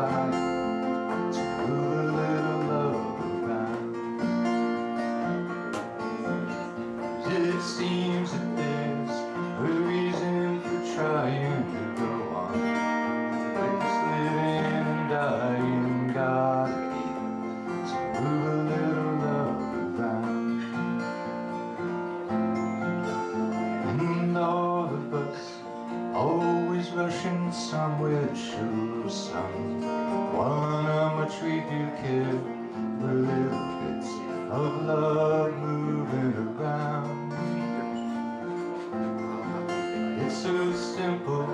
Bye. Always rushing somewhere to some one. how much we do care. the little bits of love moving around. It's so simple,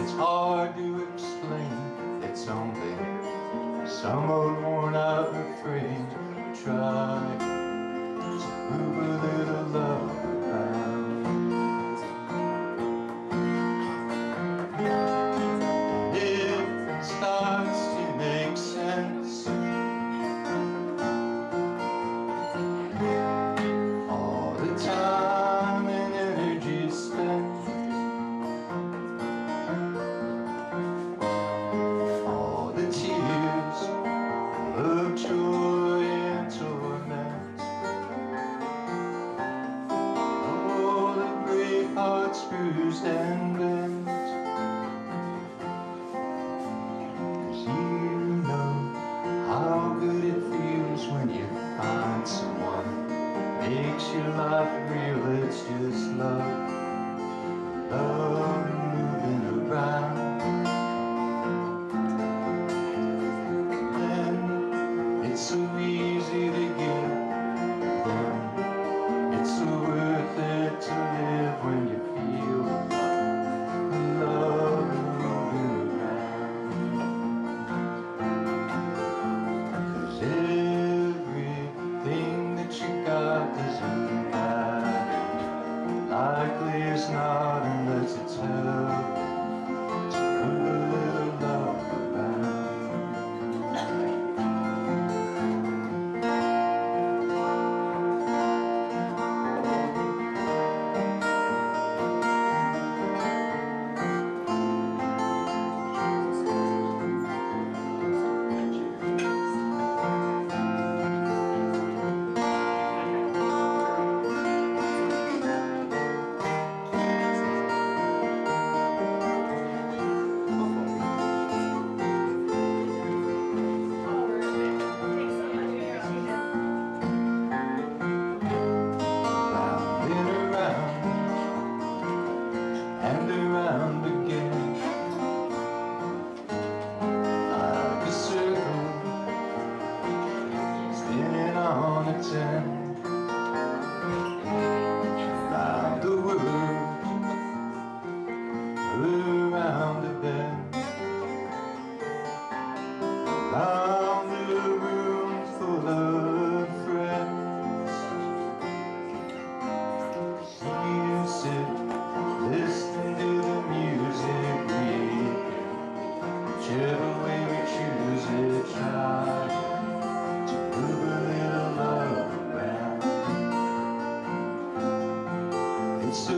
it's hard to explain. It's only some old worn out refrain. Try to move a little. Bruised and bent Cause you know how good it feels when you find someone Makes your life real, it's just love Love moving around end Round the world around the bend it's